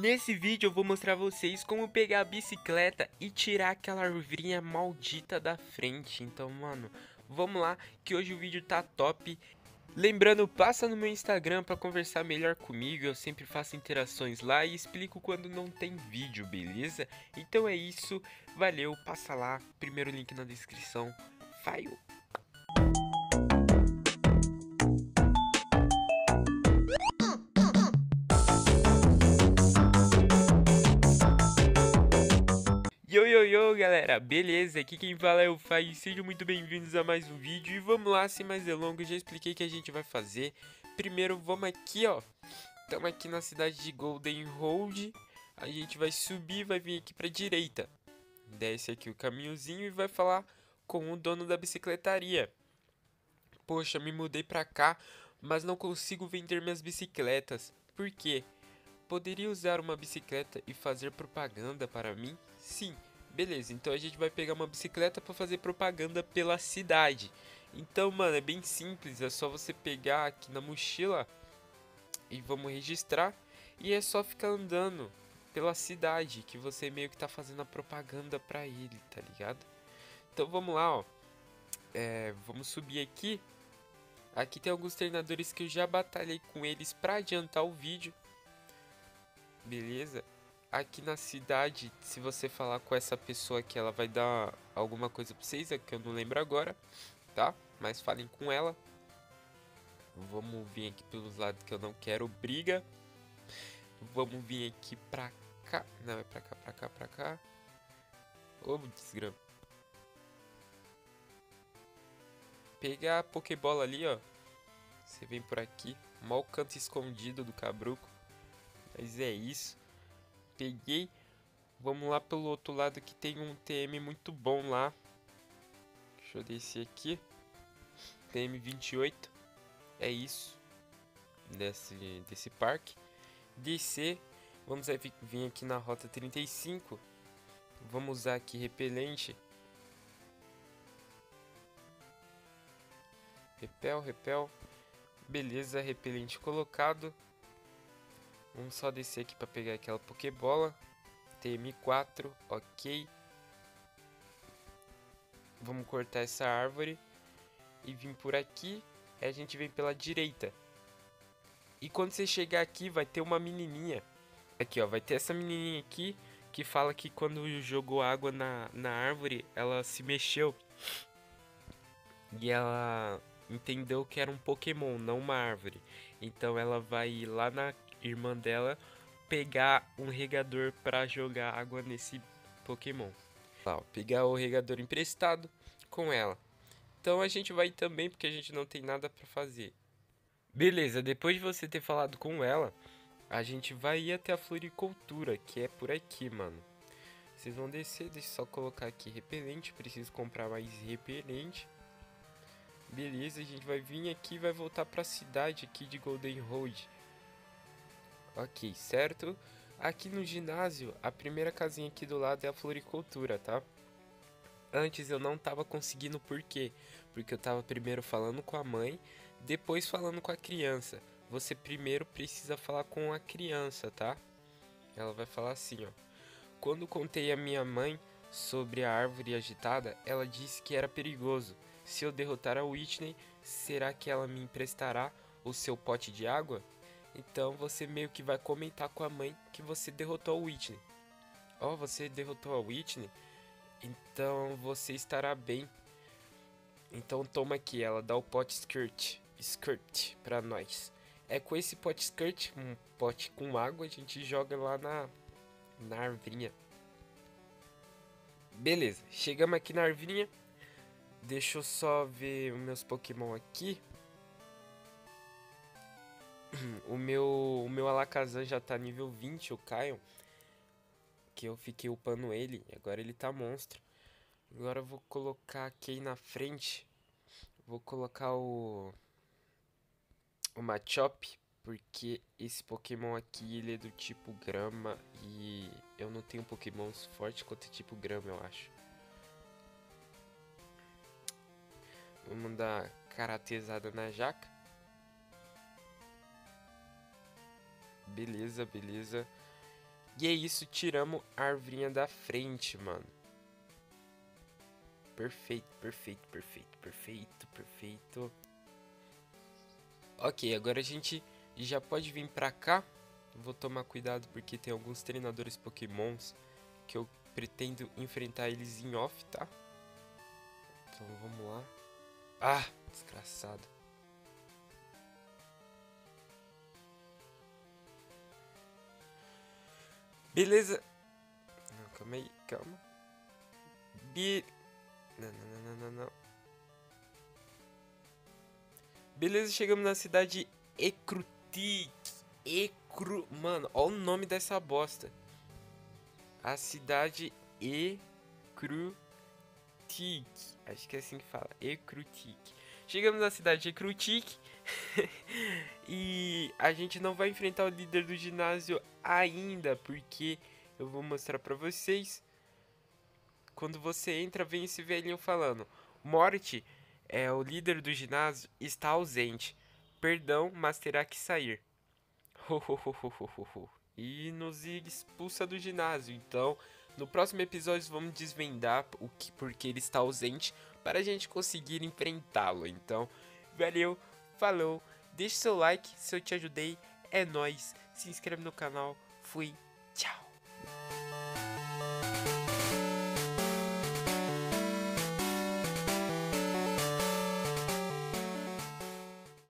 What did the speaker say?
Nesse vídeo eu vou mostrar a vocês como pegar a bicicleta e tirar aquela arvorinha maldita da frente. Então, mano, vamos lá que hoje o vídeo tá top. Lembrando, passa no meu Instagram para conversar melhor comigo, eu sempre faço interações lá e explico quando não tem vídeo, beleza? Então é isso, valeu, passa lá, primeiro link na descrição, falhou! Yo, galera, beleza? Aqui quem fala é o Fai, sejam muito bem-vindos a mais um vídeo. E vamos lá, sem mais delongas, já expliquei o que a gente vai fazer. Primeiro, vamos aqui, ó. Estamos aqui na cidade de Golden Road A gente vai subir, vai vir aqui pra direita. Desce aqui o caminhozinho e vai falar com o dono da bicicletaria. Poxa, me mudei pra cá, mas não consigo vender minhas bicicletas. Por quê? Poderia usar uma bicicleta e fazer propaganda para mim? Sim, beleza. Então a gente vai pegar uma bicicleta para fazer propaganda pela cidade. Então, mano, é bem simples. É só você pegar aqui na mochila e vamos registrar. E é só ficar andando pela cidade que você meio que tá fazendo a propaganda para ele, tá ligado? Então vamos lá, ó. É, vamos subir aqui. Aqui tem alguns treinadores que eu já batalhei com eles para adiantar o vídeo. Beleza? Aqui na cidade, se você falar com essa pessoa aqui, ela vai dar alguma coisa pra vocês, é que eu não lembro agora, tá? Mas falem com ela. Vamos vir aqui pelos lados que eu não quero briga. Vamos vir aqui pra cá. Não, é pra cá, pra cá, pra cá. Ô, desgrama. Pegar a Pokébola ali, ó. Você vem por aqui. Mal canto escondido do cabruco. Mas é isso peguei. Vamos lá pelo outro lado que tem um TM muito bom lá. Deixa eu descer aqui. TM28. É isso. Desse, desse parque. Descer. Vamos vir aqui na rota 35. Vamos usar aqui repelente. Repel, repel. Beleza, repelente colocado. Vamos só descer aqui para pegar aquela Pokébola. TM4, ok. Vamos cortar essa árvore e vir por aqui. A gente vem pela direita. E quando você chegar aqui, vai ter uma menininha. Aqui, ó, vai ter essa menininha aqui que fala que quando jogou água na, na árvore, ela se mexeu. E ela entendeu que era um Pokémon, não uma árvore. Então ela vai lá na irmã dela pegar um regador para jogar água nesse Pokémon. Ó, pegar o regador emprestado com ela. Então a gente vai também porque a gente não tem nada para fazer. Beleza, depois de você ter falado com ela, a gente vai ir até a floricultura, que é por aqui, mano. Vocês vão descer, deixa eu só colocar aqui repelente, preciso comprar mais repelente. Beleza, a gente vai vir aqui e vai voltar para a cidade aqui de Golden Road. Ok, certo? Aqui no ginásio, a primeira casinha aqui do lado é a floricultura, tá? Antes eu não tava conseguindo por quê? Porque eu tava primeiro falando com a mãe, depois falando com a criança. Você primeiro precisa falar com a criança, tá? Ela vai falar assim, ó. Quando contei a minha mãe sobre a árvore agitada, ela disse que era perigoso. Se eu derrotar a Whitney, será que ela me emprestará o seu pote de água? Então você meio que vai comentar com a mãe que você derrotou a Whitney. Ó, oh, você derrotou a Whitney? Então você estará bem. Então toma aqui, ela dá o pote skirt, skirt pra nós. É com esse pote skirt, um pote com água, a gente joga lá na, na arvinha. Beleza, chegamos aqui na arvinha. Deixa eu só ver os meus Pokémon aqui. O meu, o meu Alakazam já tá nível 20, o Kion. Que eu fiquei upando ele, agora ele tá monstro. Agora eu vou colocar aqui na frente. Vou colocar o... O Machop, porque esse Pokémon aqui, ele é do tipo grama e eu não tenho Pokémons fortes quanto tipo grama, eu acho. Vamos dar karatezada na jaca. Beleza, beleza. E é isso, tiramos a arvrinha da frente, mano. Perfeito, perfeito, perfeito, perfeito, perfeito. Ok, agora a gente já pode vir pra cá. Vou tomar cuidado porque tem alguns treinadores pokémons que eu pretendo enfrentar eles em off, tá? Então vamos lá. Ah, desgraçado. Beleza. Não, calma aí, calma. Be... Não, não, não, não, não. Beleza, chegamos na cidade Ecrutic. Ecru... Mano, olha o nome dessa bosta. A cidade Ecrutic. Acho que é assim que fala. Ecrutic. Chegamos na cidade de Ecrutic. e a gente não vai enfrentar o líder do ginásio ainda, porque eu vou mostrar pra vocês. Quando você entra, vem esse velhinho falando: Morte, é o líder do ginásio, está ausente. Perdão, mas terá que sair. e nos expulsa do ginásio. Então, no próximo episódio vamos desvendar o que porque ele está ausente para a gente conseguir enfrentá-lo. Então, valeu, falou, deixe seu like se eu te ajudei, é nós. Se inscreve no canal. Fui.